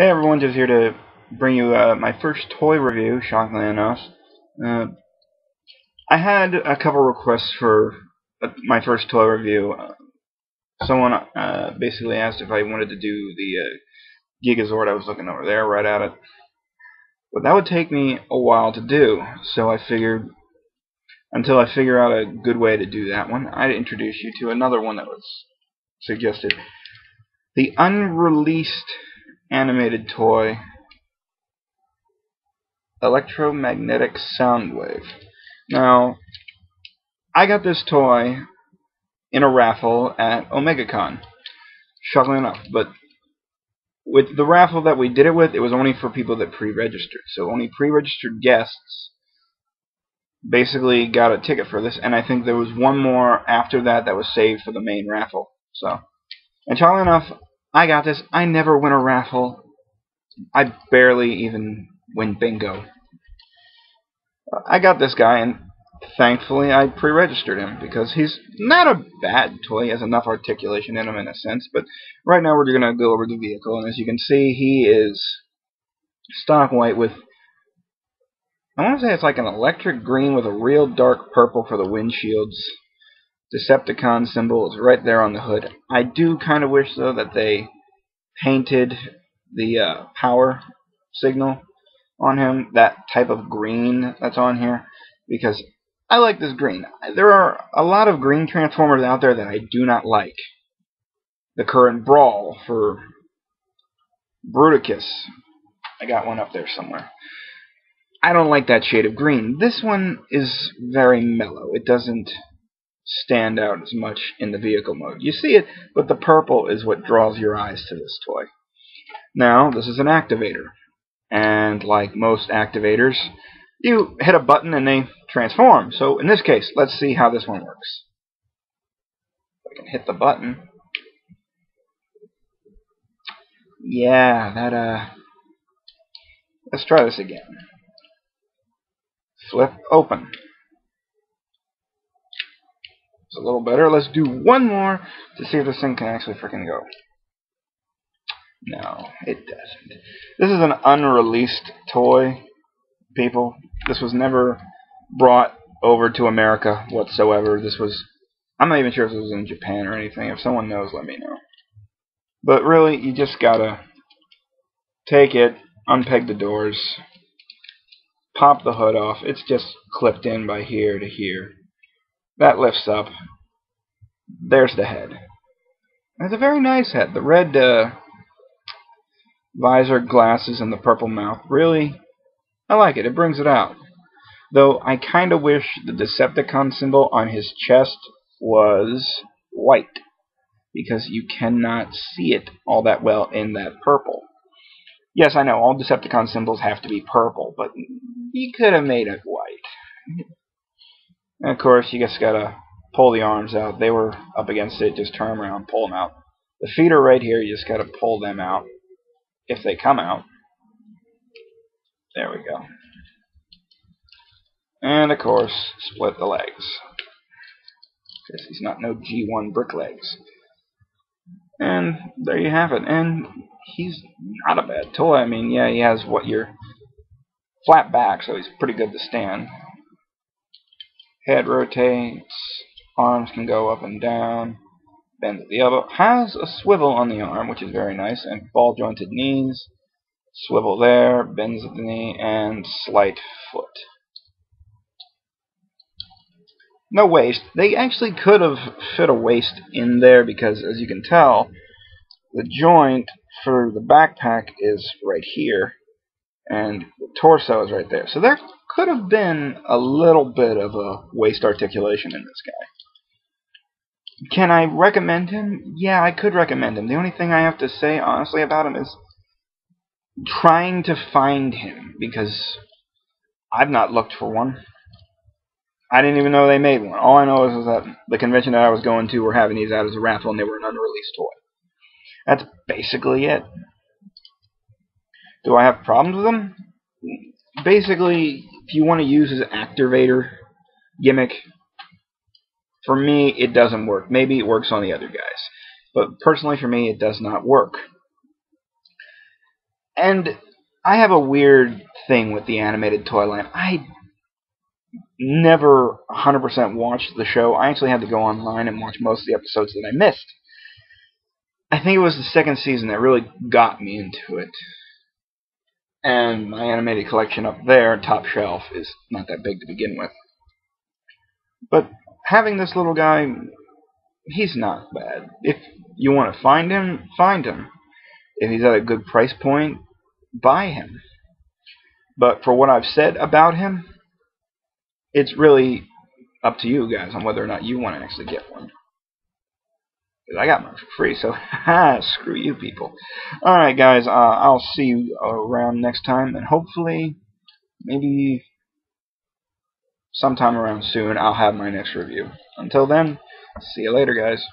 Hey everyone, just here to bring you uh, my first toy review, shockingly enough. Uh, I had a couple requests for uh, my first toy review. Uh, someone uh, basically asked if I wanted to do the uh, Gigazord. I was looking over there, right at it. But that would take me a while to do, so I figured until I figure out a good way to do that one, I'd introduce you to another one that was suggested. The unreleased animated toy electromagnetic Soundwave. Now, I got this toy in a raffle at OmegaCon, shockingly enough, but with the raffle that we did it with, it was only for people that pre-registered. So only pre-registered guests basically got a ticket for this, and I think there was one more after that that was saved for the main raffle. So, and shockingly enough, I got this. I never win a raffle. I barely even win bingo. I got this guy, and thankfully I pre-registered him because he's not a bad toy. He has enough articulation in him in a sense. But right now we're going to go over the vehicle, and as you can see, he is stock white with I want to say it's like an electric green with a real dark purple for the windshields. Decepticon symbol is right there on the hood. I do kind of wish, though, that they painted the uh, power signal on him, that type of green that's on here, because I like this green. There are a lot of green Transformers out there that I do not like. The current Brawl for Bruticus. I got one up there somewhere. I don't like that shade of green. This one is very mellow. It doesn't stand out as much in the vehicle mode. You see it, but the purple is what draws your eyes to this toy. Now, this is an activator. And like most activators, you hit a button and they transform. So in this case, let's see how this one works. I can hit the button. Yeah, that, uh... Let's try this again. Flip open. A little better. Let's do one more to see if this thing can actually freaking go. No, it doesn't. This is an unreleased toy, people. This was never brought over to America whatsoever. This was, I'm not even sure if this was in Japan or anything. If someone knows, let me know. But really, you just gotta take it, unpeg the doors, pop the hood off. It's just clipped in by here to here. That lifts up. There's the head. It's a very nice head. The red uh, visor, glasses, and the purple mouth. Really, I like it. It brings it out. Though I kind of wish the Decepticon symbol on his chest was white. Because you cannot see it all that well in that purple. Yes, I know, all Decepticon symbols have to be purple, but you could have made it white. And of course, you just gotta pull the arms out. They were up against it, just turn them around, pull them out. The feet are right here, you just gotta pull them out if they come out. There we go. And of course, split the legs. Because he's not no G1 brick legs. And there you have it. And he's not a bad toy. I mean, yeah, he has what your flat back, so he's pretty good to stand. Head rotates, arms can go up and down, bends at the elbow. Has a swivel on the arm, which is very nice, and ball jointed knees. Swivel there, bends at the knee, and slight foot. No waist. They actually could have fit a waist in there because, as you can tell, the joint for the backpack is right here, and the torso is right there. So there could have been a little bit of a waist articulation in this guy. Can I recommend him? Yeah, I could recommend him. The only thing I have to say, honestly, about him is trying to find him, because I've not looked for one. I didn't even know they made one. All I know is, is that the convention that I was going to were having these out as a raffle, and they were an unreleased toy. That's basically it. Do I have problems with them? Basically, if you want to use his activator gimmick, for me, it doesn't work. Maybe it works on the other guys. But personally, for me, it does not work. and I have a weird thing with the animated toy line. I never 100% watched the show. I actually had to go online and watch most of the episodes that I missed. I think it was the second season that really got me into it. And my animated collection up there, top shelf, is not that big to begin with. But having this little guy, he's not bad. If you want to find him, find him. If he's at a good price point, buy him. But for what I've said about him, it's really up to you guys on whether or not you want to actually get one. Because I got mine for free, so screw you people. Alright guys, uh, I'll see you around next time, and hopefully, maybe sometime around soon, I'll have my next review. Until then, see you later guys.